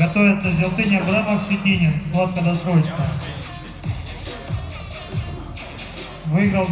Готовится Зелтынь Абрамов Щетинин. Схватка досрочная. Выиграл